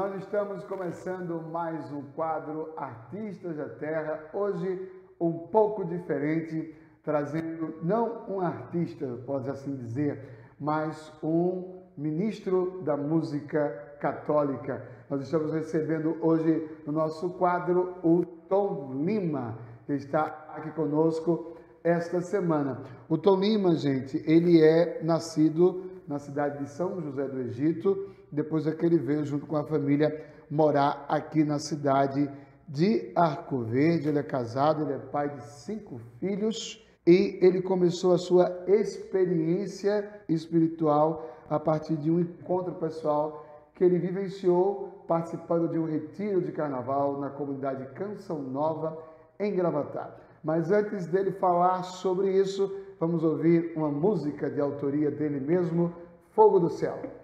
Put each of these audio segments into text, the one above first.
Nós estamos começando mais um quadro Artistas da Terra, hoje um pouco diferente, trazendo não um artista, pode assim dizer, mas um ministro da música católica. Nós estamos recebendo hoje no nosso quadro o Tom Lima, que está aqui conosco esta semana. O Tom Lima, gente, ele é nascido na cidade de São José do Egito, depois é que ele veio junto com a família morar aqui na cidade de Arco Verde. Ele é casado, ele é pai de cinco filhos e ele começou a sua experiência espiritual a partir de um encontro pessoal que ele vivenciou participando de um retiro de carnaval na comunidade Canção Nova em Gravatar. Mas antes dele falar sobre isso, vamos ouvir uma música de autoria dele mesmo, Fogo do Céu.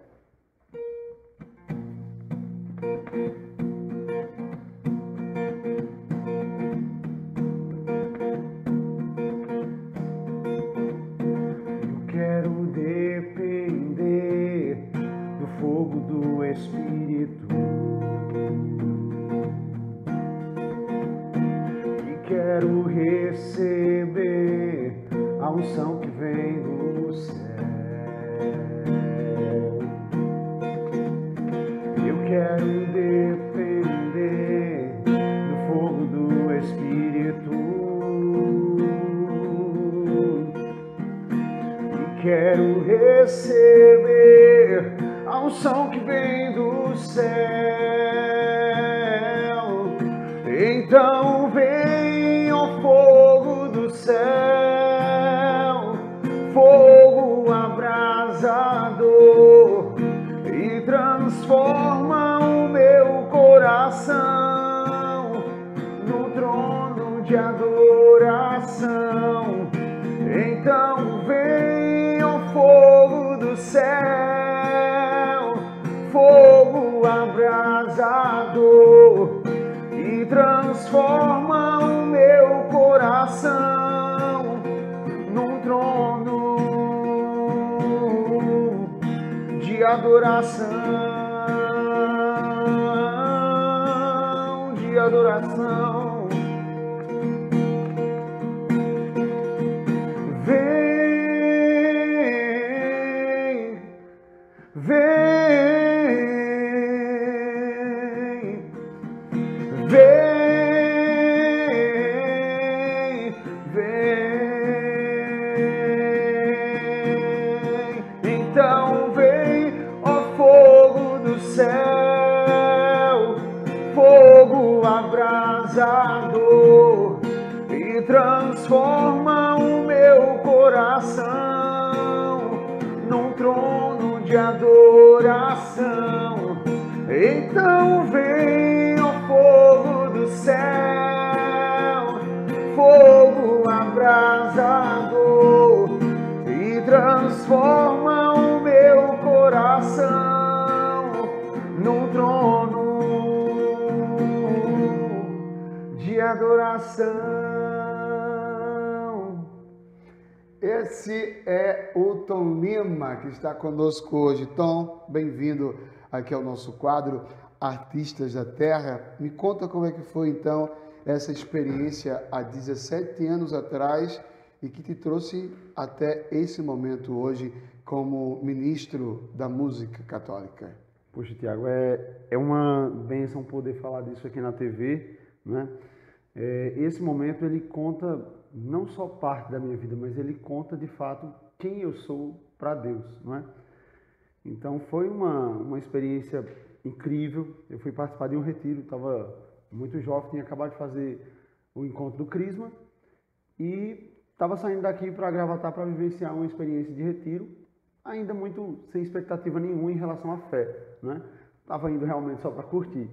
unção que vem. Esse o Tom Lima que está conosco hoje. Tom, bem-vindo aqui ao nosso quadro Artistas da Terra. Me conta como é que foi então essa experiência há 17 anos atrás e que te trouxe até esse momento hoje como ministro da música católica. Poxa, Tiago, é, é uma benção poder falar disso aqui na TV, né? É, esse momento ele conta não só parte da minha vida, mas ele conta de fato quem eu sou para Deus, não é? Então foi uma, uma experiência incrível. Eu fui participar de um retiro, estava muito jovem, tinha acabado de fazer o encontro do Crisma e estava saindo daqui para Gravatar para vivenciar uma experiência de retiro, ainda muito sem expectativa nenhuma em relação à fé, né? Estava indo realmente só para curtir.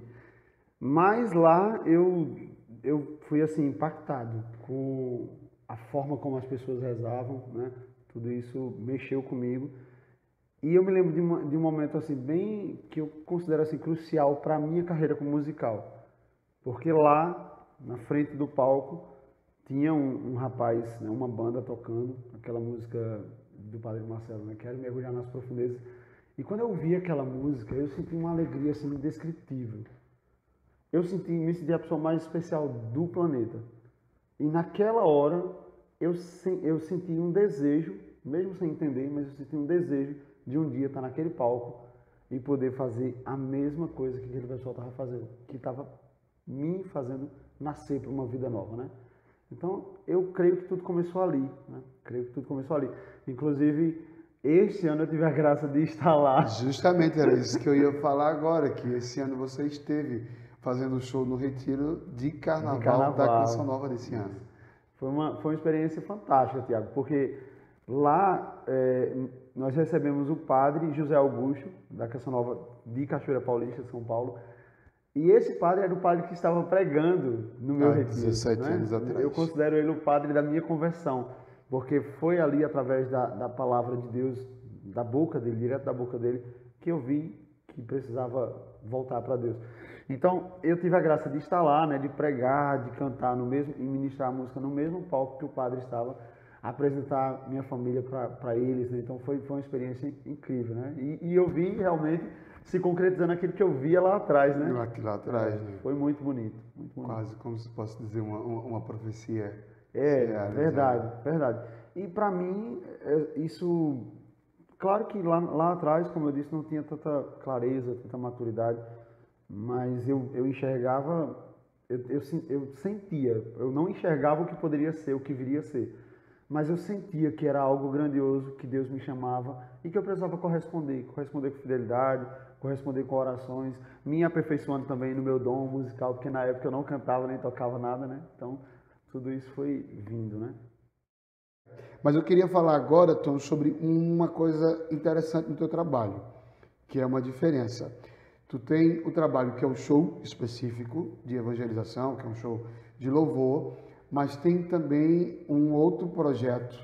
Mas lá eu eu fui assim impactado com a forma como as pessoas rezavam, né? Tudo isso mexeu comigo. E eu me lembro de, uma, de um momento assim bem que eu considero assim crucial para a minha carreira como musical, porque lá na frente do palco tinha um, um rapaz, né, uma banda tocando aquela música do Padre Marcelo, né? Quero mergulhar nas profundezas. E quando eu ouvi aquela música, eu senti uma alegria assim indescritível. Eu senti, me senti a pessoa mais especial do planeta. E naquela hora eu, eu senti um desejo, mesmo sem entender, mas eu senti um desejo de um dia estar naquele palco e poder fazer a mesma coisa que aquele pessoal estava fazendo, que estava me fazendo nascer para uma vida nova, né? Então, eu creio que tudo começou ali, né? Creio que tudo começou ali. Inclusive, este ano eu tive a graça de estar lá. Justamente, era isso que eu ia falar agora, que esse ano você esteve fazendo show no retiro de carnaval, de carnaval. da Canção Nova desse ano. Foi uma, foi uma experiência fantástica, Tiago, porque lá é, nós recebemos o padre José Augusto, da Canção Nova de Cachoeira Paulista, São Paulo, e esse padre era o padre que estava pregando no meu ah, retiro. 17 né? anos atrás. Eu considero ele o padre da minha conversão, porque foi ali através da, da palavra de Deus, da boca dele, direto da boca dele, que eu vi que precisava voltar para Deus. Então, eu tive a graça de estar lá, né, de pregar, de cantar no mesmo e ministrar a música no mesmo palco que o padre estava, apresentar minha família para eles. Né? Então, foi, foi uma experiência incrível, né? E, e, eu vi realmente se concretizando aquilo que eu via lá atrás, né? Lá atrás, né? Foi muito bonito, muito bonito. Quase como se posso dizer uma, uma, uma profecia. É, verdade, verdade. E para mim, é, isso Claro que lá, lá atrás, como eu disse, não tinha tanta clareza, tanta maturidade, mas eu, eu enxergava, eu, eu, eu sentia, eu não enxergava o que poderia ser, o que viria a ser, mas eu sentia que era algo grandioso, que Deus me chamava e que eu precisava corresponder, corresponder com fidelidade, corresponder com orações, me aperfeiçoando também no meu dom musical, porque na época eu não cantava nem tocava nada, né? Então, tudo isso foi vindo, né? Mas eu queria falar agora, Tom, sobre uma coisa interessante no teu trabalho, que é uma diferença. Tu tem o trabalho que é o show específico de evangelização, que é um show de louvor, mas tem também um outro projeto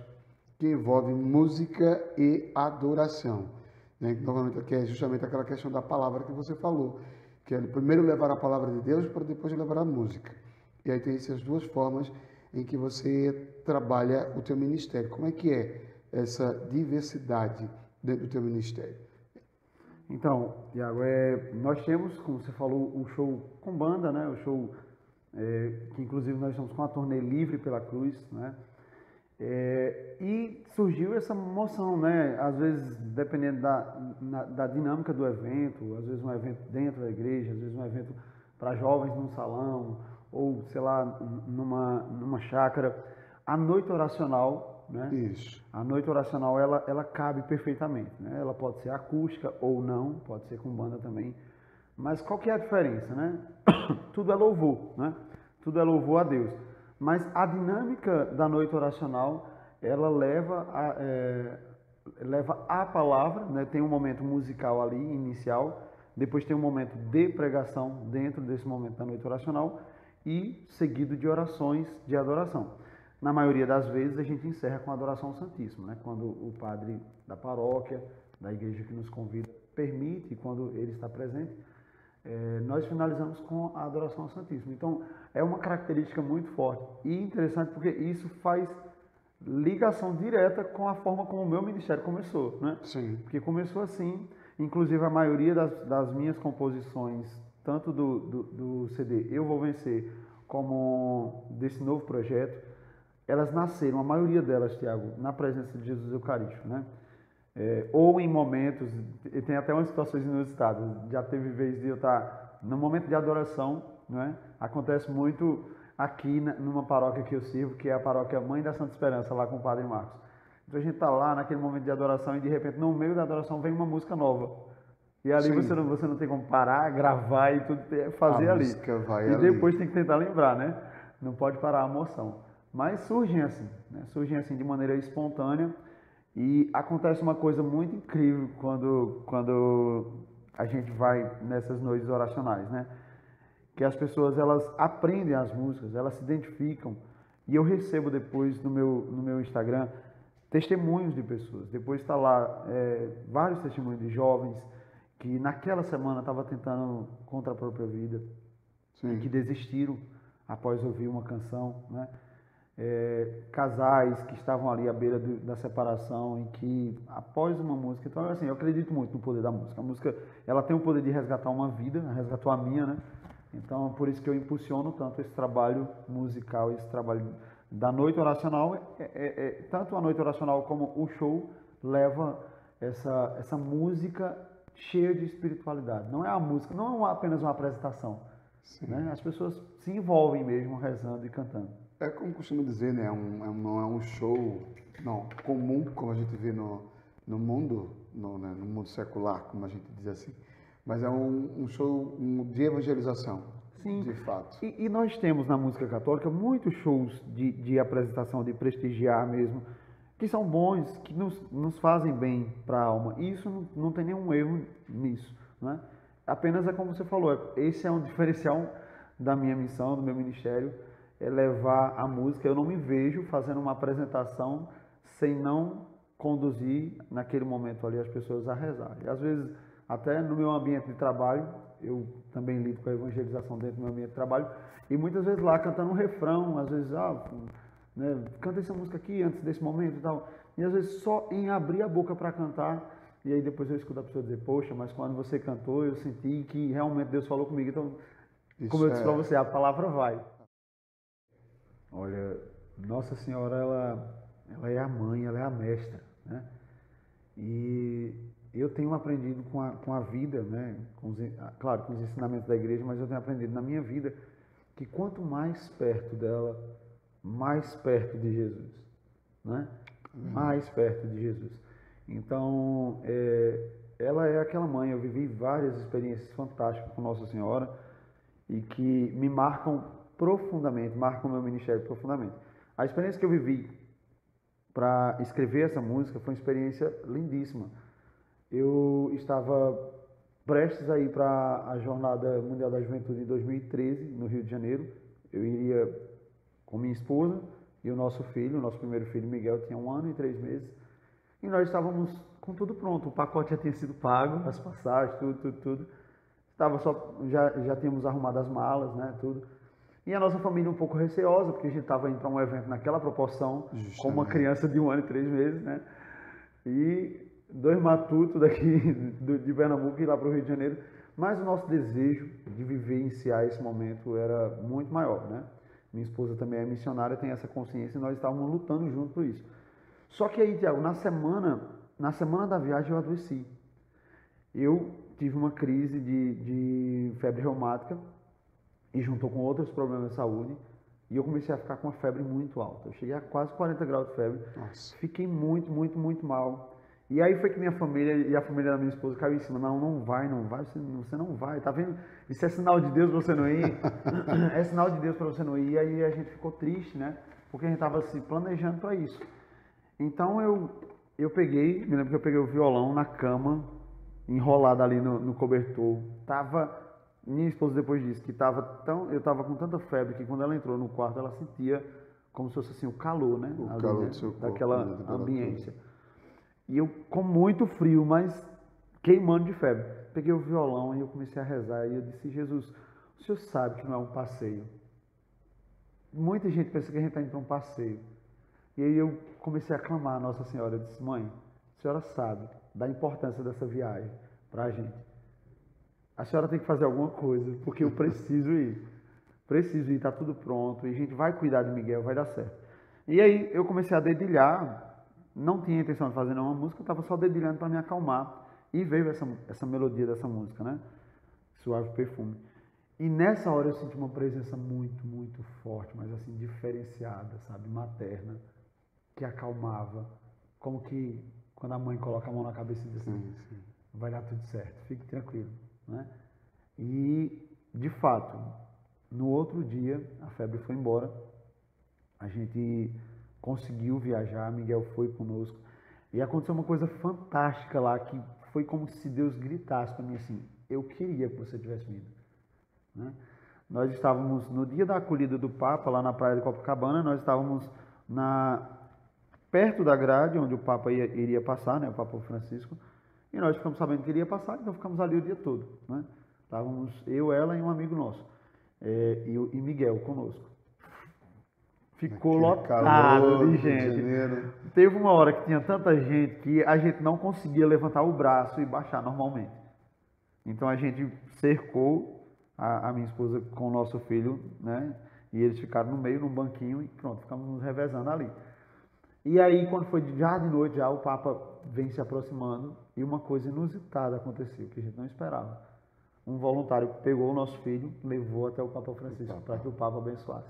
que envolve música e adoração. Né? Novamente, que é justamente aquela questão da palavra que você falou, que é primeiro levar a palavra de Deus para depois levar a música. E aí tem essas duas formas em que você trabalha o teu ministério. Como é que é essa diversidade dentro do teu ministério? Então, Tiago, é, nós temos, como você falou, o show com banda, né? O show é, que inclusive nós estamos com a turnê livre pela cruz, né? É, e surgiu essa moção, né? Às vezes, dependendo da, na, da dinâmica do evento, às vezes um evento dentro da igreja, às vezes um evento para jovens num salão, ou sei lá, numa, numa chácara. A noite oracional, né? Isso. A noite oracional ela, ela cabe perfeitamente, né? Ela pode ser acústica ou não, pode ser com banda também. Mas qual que é a diferença, né? Tudo é louvor, né? Tudo é louvor a Deus. Mas a dinâmica da noite oracional, ela leva a, é, leva a palavra, né? Tem um momento musical ali, inicial, depois tem um momento de pregação dentro desse momento da noite oracional e seguido de orações de adoração. Na maioria das vezes a gente encerra com a adoração ao Santíssimo, né? quando o padre da paróquia, da igreja que nos convida, permite, quando ele está presente, é, nós finalizamos com a adoração ao Santíssimo. Então é uma característica muito forte e interessante porque isso faz ligação direta com a forma como o meu ministério começou, né? Sim. Porque começou assim, inclusive a maioria das, das minhas composições tanto do, do, do CD Eu Vou Vencer, como desse novo projeto, elas nasceram, a maioria delas, Tiago, na presença de Jesus Eucarístico, né? É, ou em momentos, e tem até umas situações inusitadas, já teve vez de eu estar no momento de adoração, né? Acontece muito aqui numa paróquia que eu sirvo, que é a paróquia Mãe da Santa Esperança, lá com o Padre Marcos. Então a gente está lá naquele momento de adoração e de repente no meio da adoração vem uma música nova. E ali você não, você não tem como parar, gravar e tudo, fazer a ali. Vai e ali. depois tem que tentar lembrar, né? Não pode parar a emoção. Mas surgem assim, né? surgem assim de maneira espontânea. E acontece uma coisa muito incrível quando, quando a gente vai nessas noites oracionais, né? Que as pessoas elas aprendem as músicas, elas se identificam. E eu recebo depois no meu, no meu Instagram testemunhos de pessoas. Depois está lá é, vários testemunhos de jovens que naquela semana estava tentando contra a própria vida Sim. e que desistiram após ouvir uma canção, né? É, casais que estavam ali à beira do, da separação e que após uma música, então assim, eu acredito muito no poder da música. A música, ela tem o poder de resgatar uma vida, resgatou a minha, né? Então, por isso que eu impulsiono tanto esse trabalho musical, esse trabalho da noite oracional, é, é, é, tanto a noite oracional como o show leva essa, essa música cheia de espiritualidade. Não é a música, não é apenas uma apresentação. Né? As pessoas se envolvem mesmo rezando e cantando. É como costuma dizer, né? É um, é, não é um show não, comum, como a gente vê no, no mundo, no, né? no mundo secular, como a gente diz assim. Mas é um, um show de evangelização, Sim. de fato. E, e, nós temos na música católica muitos shows de, de apresentação, de prestigiar mesmo, que são bons, que nos, nos fazem bem para a alma. E isso não, não tem nenhum erro nisso. Né? Apenas é como você falou, esse é um diferencial da minha missão, do meu ministério, é levar a música. Eu não me vejo fazendo uma apresentação sem não conduzir naquele momento ali as pessoas a rezar. E às vezes, até no meu ambiente de trabalho, eu também lido com a evangelização dentro do meu ambiente de trabalho, e muitas vezes lá cantando um refrão, às vezes, ah, né, canta essa música aqui antes desse momento e tal. E às vezes só em abrir a boca para cantar, e aí depois eu escuto a pessoa dizer, poxa, mas quando você cantou, eu senti que realmente Deus falou comigo. Então, Isso como eu disse é... para você, a palavra vai. Olha, Nossa Senhora, ela, ela é a mãe, ela é a mestra, né? E eu tenho aprendido com a, com a vida, né? Com os, claro, com os ensinamentos da igreja, mas eu tenho aprendido na minha vida que quanto mais perto dela, mais perto de Jesus, né? Mais perto de Jesus. Então, é, ela é aquela mãe. Eu vivi várias experiências fantásticas com Nossa Senhora e que me marcam profundamente, marcam meu ministério profundamente. A experiência que eu vivi para escrever essa música foi uma experiência lindíssima. Eu estava prestes a ir para a Jornada Mundial da Juventude em 2013, no Rio de Janeiro. Eu iria com minha esposa e o nosso filho, o nosso primeiro filho, Miguel, tinha um ano e três meses. E nós estávamos com tudo pronto. O pacote já tinha sido pago, as passagens, tudo, tudo, tudo. Estava só, já, já tínhamos arrumado as malas, né, tudo. E a nossa família um pouco receosa, porque a gente estava indo para um evento naquela proporção, Justamente. com uma criança de um ano e três meses, né? E dois matutos daqui de Pernambuco e lá para o Rio de Janeiro. Mas o nosso desejo de vivenciar esse momento era muito maior, né? Minha esposa também é missionária, tem essa consciência e nós estávamos lutando junto por isso. Só que aí, Tiago, na semana, na semana da viagem eu adoeci. Eu tive uma crise de, de febre reumática e juntou com outros problemas de saúde. E eu comecei a ficar com uma febre muito alta. Eu cheguei a quase 40 graus de febre. Nossa. Fiquei muito, muito, muito mal. E aí foi que minha família e a família da minha esposa caiu em cima. Não, não vai, não vai, você, você não vai. Tá vendo? Isso é sinal de Deus para você não ir. é sinal de Deus para você não ir. E aí a gente ficou triste, né? Porque a gente estava se planejando para isso. Então eu, eu peguei, me lembro que eu peguei o violão na cama, enrolado ali no, no cobertor. Tava, minha esposa depois disse que tava tão, eu tava com tanta febre que quando ela entrou no quarto ela sentia como se fosse assim o calor, né? O ali, calor né? do seu corpo, daquela né? ambiência. E eu com muito frio, mas queimando de febre. Peguei o violão e eu comecei a rezar e eu disse: Jesus, o senhor sabe que não é um passeio. Muita gente pensa que a gente está indo para um passeio. E aí eu comecei a clamar a Nossa Senhora. Eu disse: Mãe, a senhora sabe da importância dessa viagem para a gente. A senhora tem que fazer alguma coisa, porque eu preciso ir. Preciso ir, está tudo pronto. E a gente vai cuidar de Miguel, vai dar certo. E aí eu comecei a dedilhar não tinha intenção de fazer nenhuma música, estava só dedilhando para me acalmar. E veio essa, essa melodia dessa música, né? Suave Perfume. E nessa hora eu senti uma presença muito, muito forte, mas assim, diferenciada, sabe? Materna, que acalmava. Como que quando a mãe coloca a mão na cabeça e diz assim, sim, sim. vai dar tudo certo, fique tranquilo, né? E, de fato, no outro dia, a febre foi embora. A gente conseguiu viajar, Miguel foi conosco. E aconteceu uma coisa fantástica lá, que foi como se Deus gritasse para mim assim: Eu queria que você tivesse vindo. Né? Nós estávamos no dia da acolhida do Papa, lá na praia de Copacabana, nós estávamos na, perto da grade onde o Papa ia, iria passar, né, o Papa Francisco, e nós ficamos sabendo que ele ia passar, então ficamos ali o dia todo. Né? Estávamos eu, ela e um amigo nosso, é, e, e Miguel conosco. ficou lotado de gente. Teve uma hora que tinha tanta gente que a gente não conseguia levantar o braço e baixar normalmente. Então a gente cercou a, a minha esposa com o nosso filho, né? E eles ficaram no meio, num banquinho, e pronto, ficamos nos revezando ali. E aí, quando foi já de noite, já o Papa vem se aproximando e uma coisa inusitada aconteceu, que a gente não esperava. Um voluntário pegou o nosso filho, levou até o Papa Francisco para que o Papa abençoasse.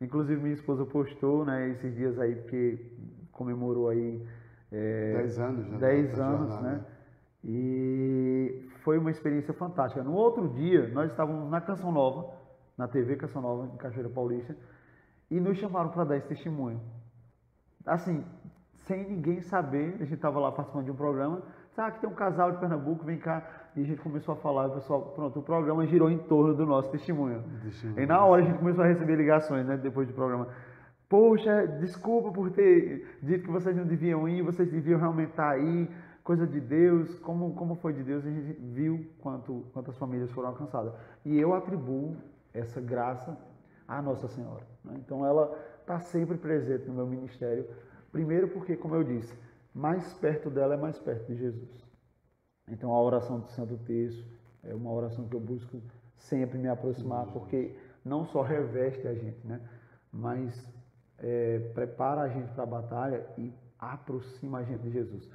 Inclusive, minha esposa postou né, esses dias aí, porque comemorou aí. É, dez anos, já. Dez anos, jornada. né? E foi uma experiência fantástica. No outro dia, nós estávamos na Canção Nova, na TV Canção Nova, em Cachoeira Paulista, e nos chamaram para dar esse testemunho. Assim, sem ninguém saber, a gente estava lá participando de um programa, sabe que tem um casal de Pernambuco, vem cá, e a gente começou a falar, o pessoal, pronto, o programa girou em torno do nosso testemunho. testemunho. E na hora a gente começou a receber ligações, né, depois do programa. Poxa, desculpa por ter dito que vocês não deviam ir, vocês deviam realmente estar aí, coisa de Deus, como, como foi de Deus, a gente viu quanto, quantas famílias foram alcançadas. E eu atribuo essa graça à Nossa Senhora. Né? Então ela está sempre presente no meu ministério, primeiro porque, como eu disse, mais perto dela é mais perto de Jesus. Então a oração do Santo Terço é uma oração que eu busco sempre me aproximar, porque não só reveste a gente, né? mas é, prepara a gente para a batalha e aproxima a gente de Jesus.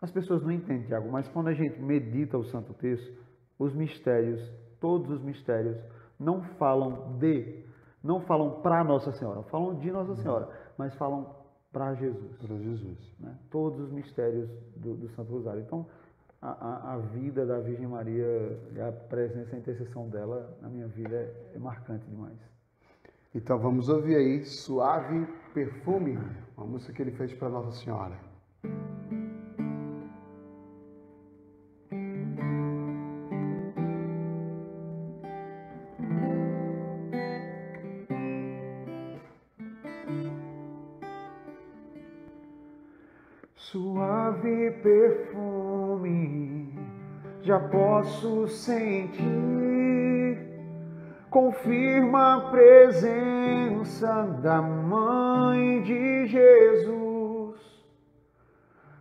As pessoas não entendem, Tiago, mas quando a gente medita o Santo Terço, os mistérios, todos os mistérios, não falam de, não falam para Nossa Senhora, falam de Nossa Senhora, mas falam para Jesus. Para Jesus. Né? Todos os mistérios do, do Santo Rosário. Então, a, a, vida da Virgem Maria, a presença, a intercessão dela na minha vida é, é marcante demais. Então vamos ouvir aí Suave Perfume, uma música que ele fez para Nossa Senhora. Já posso sentir, confirma a presença da Mãe de Jesus,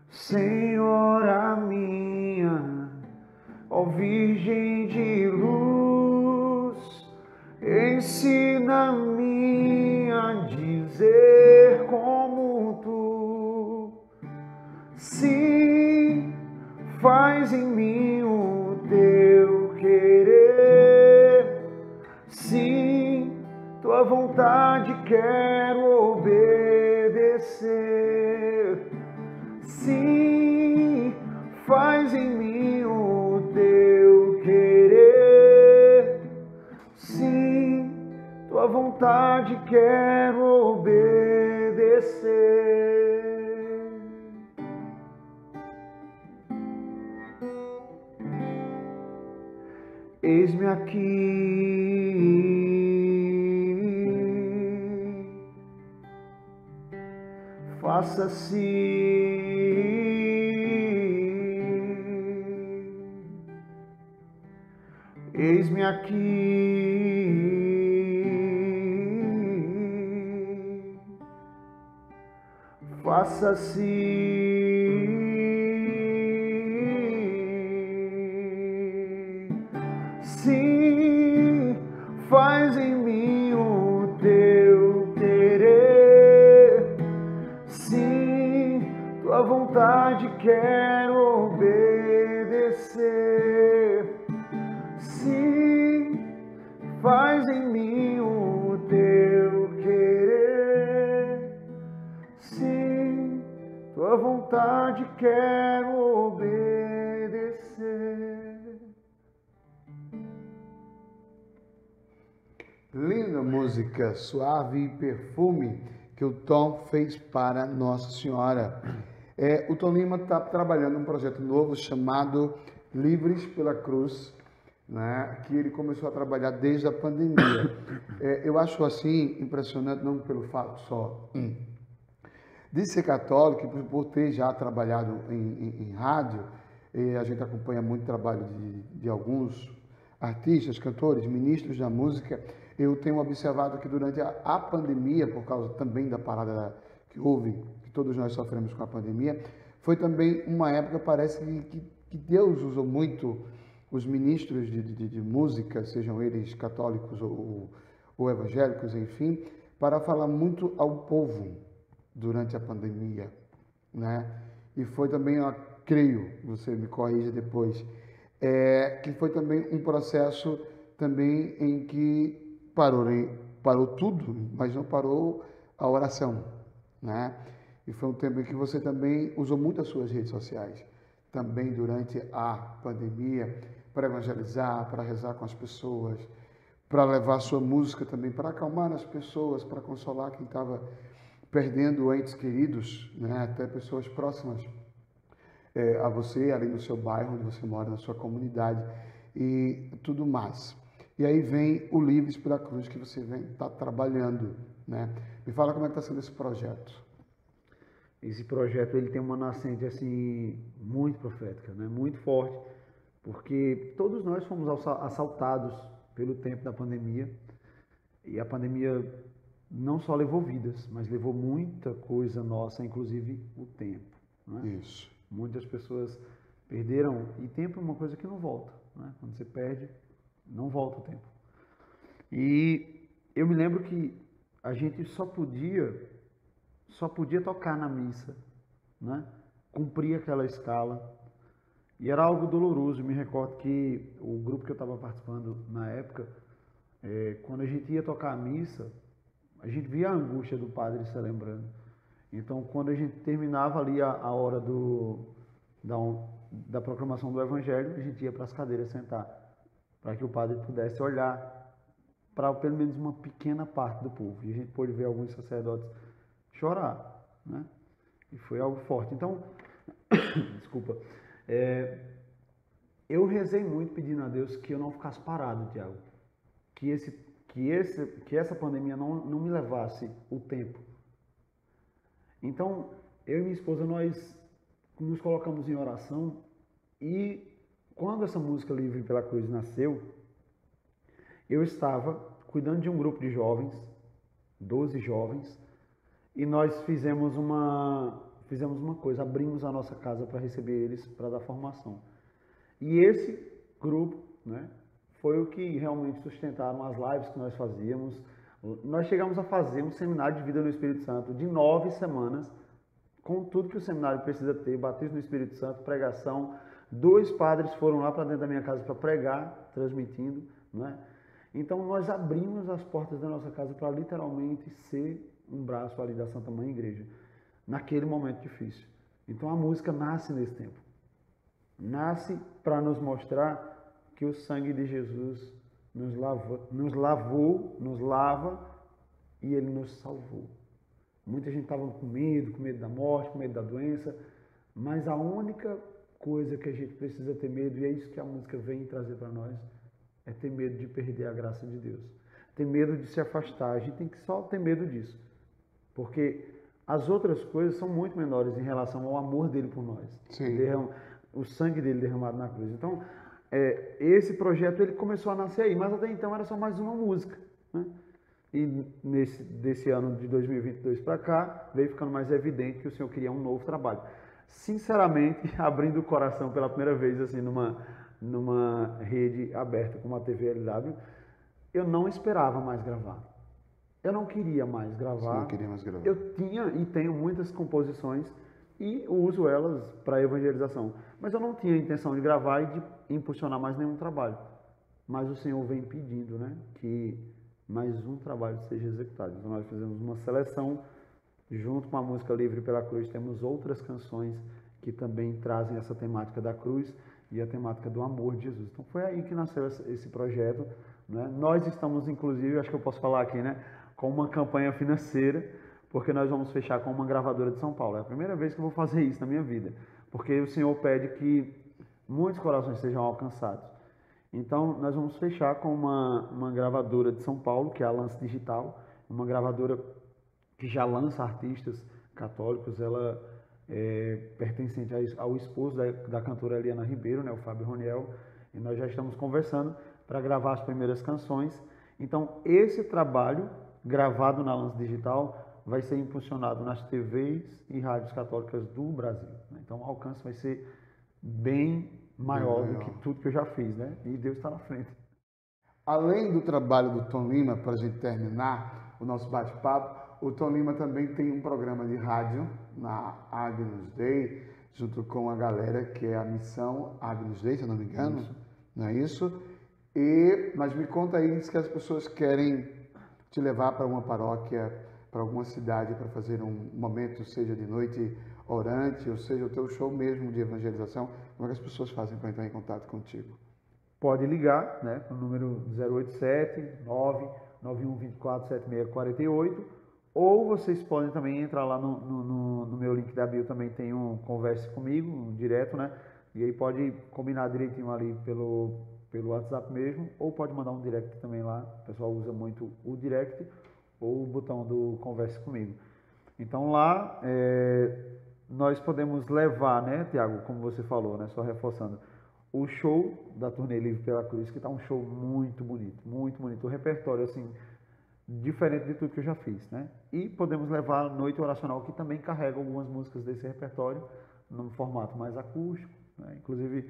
Senhora minha, ó Virgem de luz, ensina-me a dizer como tu. Sim, faz em mim tua vontade quero obedecer. Sim, faz em mim o teu querer. Sim, tua vontade quero obedecer. Eis-me aqui. Faça-se. Eis-me aqui. Faça-se. Música, suave perfume que o Tom fez para Nossa Senhora. É, o Tom Lima está trabalhando um projeto novo chamado Livres pela Cruz, né, que ele começou a trabalhar desde a pandemia. É, eu acho assim impressionante, não pelo fato só hum, de ser católico, por, ter já trabalhado em, em, em rádio, a gente acompanha muito o trabalho de, de alguns artistas, cantores, ministros da música, eu tenho observado que durante a, a pandemia, por causa também da parada que houve, que todos nós sofremos com a pandemia, foi também uma época, parece que, que Deus usou muito os ministros de, de, de música, sejam eles católicos ou, ou evangélicos, enfim, para falar muito ao povo durante a pandemia, né? E foi também, eu creio, você me corrija depois, é, que foi também um processo também em que parou, parou tudo, mas não parou a oração, né? E foi um tempo em que você também usou muito as suas redes sociais, também durante a pandemia, para evangelizar, para rezar com as pessoas, para levar sua música também, para acalmar as pessoas, para consolar quem estava perdendo entes queridos, né? até pessoas próximas é, a você, ali no seu bairro, onde você mora, na sua comunidade e tudo mais. E aí vem o Livres pela Cruz que você vem está trabalhando, né? Me fala como é que está sendo esse projeto. Esse projeto ele tem uma nascente assim muito profética, né? Muito forte, porque todos nós fomos assaltados pelo tempo da pandemia e a pandemia não só levou vidas, mas levou muita coisa nossa, inclusive o tempo. Né? Isso. Muitas pessoas perderam, e tempo é uma coisa que não volta. Né? Quando você perde, não volta o tempo. E eu me lembro que a gente só podia, só podia tocar na missa, né? cumprir aquela escala. E era algo doloroso. Eu me recordo que o grupo que eu estava participando na época, é, quando a gente ia tocar a missa, a gente via a angústia do padre se lembrando. Então, quando a gente terminava ali a, a hora do, da, da proclamação do Evangelho, a gente ia para as cadeiras sentar, para que o padre pudesse olhar para pelo menos uma pequena parte do povo. E a gente pôde ver alguns sacerdotes chorar, né? E foi algo forte. Então, desculpa, é, eu rezei muito pedindo a Deus que eu não ficasse parado, Tiago. Que, esse, que, esse, que essa pandemia não, não me levasse o tempo então, eu e minha esposa, nós nos colocamos em oração e quando essa música Livre pela Cruz nasceu, eu estava cuidando de um grupo de jovens, 12 jovens, e nós fizemos uma, fizemos uma coisa, abrimos a nossa casa para receber eles, para dar formação. E esse grupo né, foi o que realmente sustentaram as lives que nós fazíamos, nós chegamos a fazer um seminário de vida no Espírito Santo de nove semanas, com tudo que o seminário precisa ter, batismo no Espírito Santo, pregação. Dois padres foram lá para dentro da minha casa para pregar, transmitindo, não é? Então nós abrimos as portas da nossa casa para literalmente ser um braço ali da Santa Mãe Igreja, naquele momento difícil. Então a música nasce nesse tempo. Nasce para nos mostrar que o sangue de Jesus nos, lava, nos lavou, nos lava e ele nos salvou. Muita gente estava com medo, com medo da morte, com medo da doença, mas a única coisa que a gente precisa ter medo, e é isso que a música vem trazer para nós, é ter medo de perder a graça de Deus. Ter medo de se afastar. A gente tem que só ter medo disso. Porque as outras coisas são muito menores em relação ao amor dele por nós. Sim. O sangue dele derramado na cruz. Então, é, esse projeto ele começou a nascer aí, mas até então era só mais uma música. Né? E nesse, desse ano de 2022 para cá, veio ficando mais evidente que o Senhor queria um novo trabalho. Sinceramente, abrindo o coração pela primeira vez assim numa, numa rede aberta como a TV LW, eu não esperava mais gravar. Eu não queria mais gravar. Você não queria mais gravar. Eu tinha e tenho muitas composições e uso elas para evangelização. Mas eu não tinha intenção de gravar e de impulsionar mais nenhum trabalho. Mas o Senhor vem pedindo né, que mais um trabalho seja executado. Então nós fizemos uma seleção, junto com a música Livre pela Cruz, temos outras canções que também trazem essa temática da cruz e a temática do amor de Jesus. Então foi aí que nasceu esse projeto. Né? Nós estamos, inclusive, acho que eu posso falar aqui, né, com uma campanha financeira porque nós vamos fechar com uma gravadora de São Paulo. É a primeira vez que eu vou fazer isso na minha vida, porque o Senhor pede que muitos corações sejam alcançados. Então, nós vamos fechar com uma, uma gravadora de São Paulo, que é a Lance Digital, uma gravadora que já lança artistas católicos. Ela é pertencente ao esposo da, da cantora Eliana Ribeiro, né, o Fábio Roniel, e nós já estamos conversando para gravar as primeiras canções. Então, esse trabalho gravado na Lance Digital vai ser impulsionado nas TVs e rádios católicas do Brasil. Né? Então, o alcance vai ser bem maior do que tudo que eu já fiz, né? E Deus está na frente. Além do trabalho do Tom Lima, para a gente terminar o nosso bate-papo, o Tom Lima também tem um programa de rádio na Agnus Day, junto com a galera que é a missão Agnus Day, se eu não me engano, isso. não é isso? E, mas me conta aí se as pessoas querem te levar para uma paróquia, para alguma cidade para fazer um momento, seja de noite orante, ou seja, o teu show mesmo de evangelização, como é que as pessoas fazem para entrar em contato contigo? Pode ligar, né, no número 087 99124 7648, ou vocês podem também entrar lá no, no, no, meu link da bio, também tem um converse comigo, um direto, né, e aí pode combinar direitinho ali pelo, pelo WhatsApp mesmo, ou pode mandar um direct também lá, o pessoal usa muito o direct, ou o botão do converse comigo. Então lá é, nós podemos levar, né, Tiago, como você falou, né, só reforçando, o show da Turnê Livre pela Cruz, que está um show muito bonito, muito bonito. O repertório, assim, diferente de tudo que eu já fiz, né? E podemos levar a Noite Oracional, que também carrega algumas músicas desse repertório, num formato mais acústico. Né? Inclusive,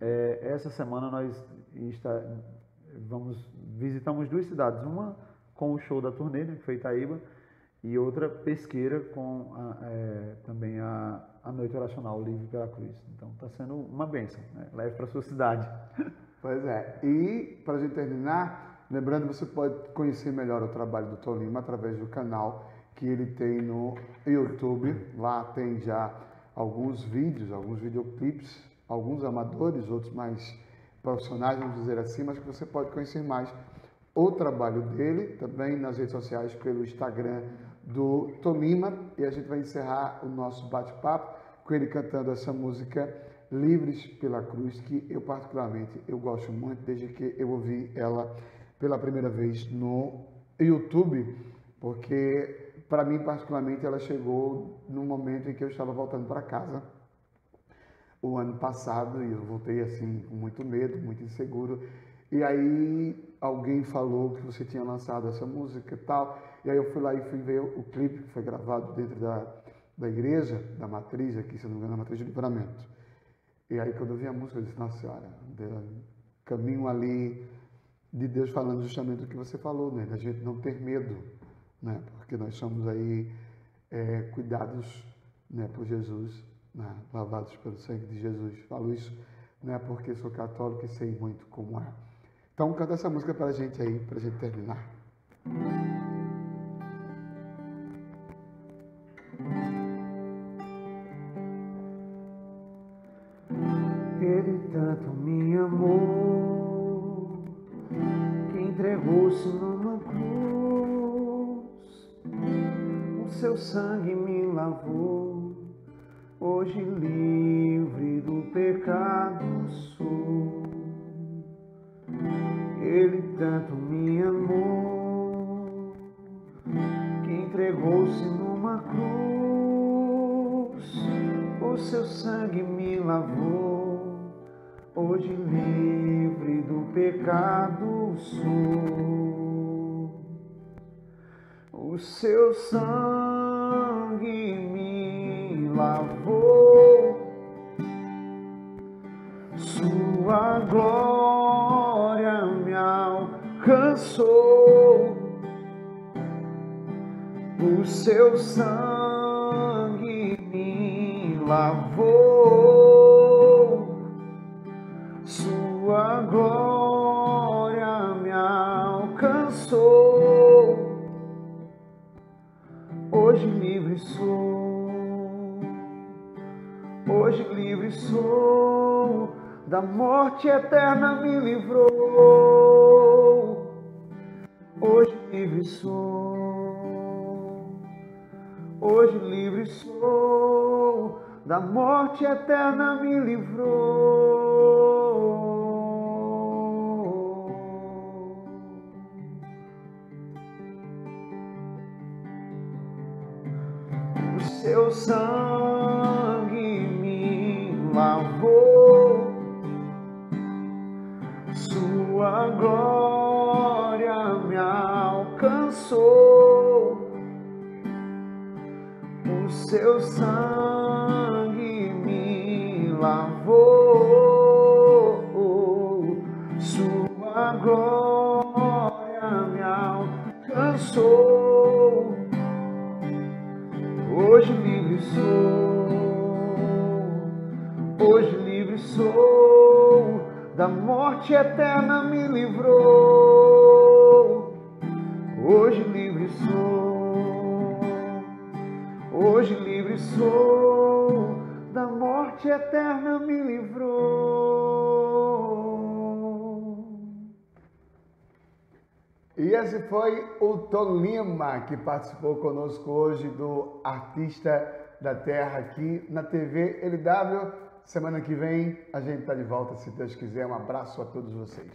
é, essa semana nós está, vamos visitamos duas cidades, uma com o show da turnê, né, que foi Itaíba, e outra pesqueira com a, é, também a, a Noite Oracional Livre pela Cruz. Então está sendo uma benção, né? leve para sua cidade. Pois é, e para a gente terminar, lembrando você pode conhecer melhor o trabalho do Tolima através do canal que ele tem no YouTube. Lá tem já alguns vídeos, alguns videoclipes, alguns amadores, outros mais profissionais, vamos dizer assim, mas que você pode conhecer mais o trabalho dele também nas redes sociais pelo Instagram do Tolima e a gente vai encerrar o nosso bate-papo com ele cantando essa música Livres pela Cruz, que eu particularmente eu gosto muito desde que eu ouvi ela pela primeira vez no YouTube, porque para mim particularmente ela chegou no momento em que eu estava voltando para casa o ano passado e eu voltei assim com muito medo, muito inseguro. E aí alguém falou que você tinha lançado essa música e tal. E aí eu fui lá e fui ver o clipe que foi gravado dentro da, da igreja, da matriz aqui, se não me engano, da matriz de livramento. E aí quando eu vi a música, eu disse, nossa senhora, caminho ali de Deus falando justamente o que você falou, né? Da gente não ter medo, né? Porque nós somos aí é, cuidados né, por Jesus, né? lavados pelo sangue de Jesus. Falo isso não é porque sou católico e sei muito como é. Então canta essa música para a gente aí, para a gente terminar. Ele tanto me amou seu sangue me lavou, hoje livre do pecado sou. Ele tanto me amou que entregou-se numa cruz. O seu sangue me lavou, hoje livre do pecado sou. O seu me lavou, sua glória me alcançou. O seu sangue me lavou, Hoje livre sou, hoje livre sou, da morte eterna me livrou. Hoje livre sou, hoje livre sou, da morte eterna me livrou. Alcançou. Hoje livre sou, hoje livre sou, da morte eterna me livrou. Hoje livre sou, hoje livre sou, da morte eterna me livrou. E esse foi o Tolima que participou conosco hoje do Artista da Terra aqui na TV LW. Semana que vem a gente está de volta, se Deus quiser. Um abraço a todos vocês.